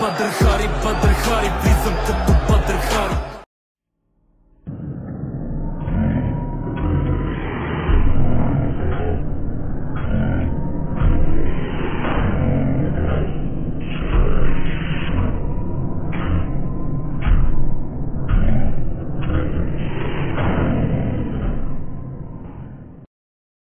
Badr Hari, Badr Hari, please don't.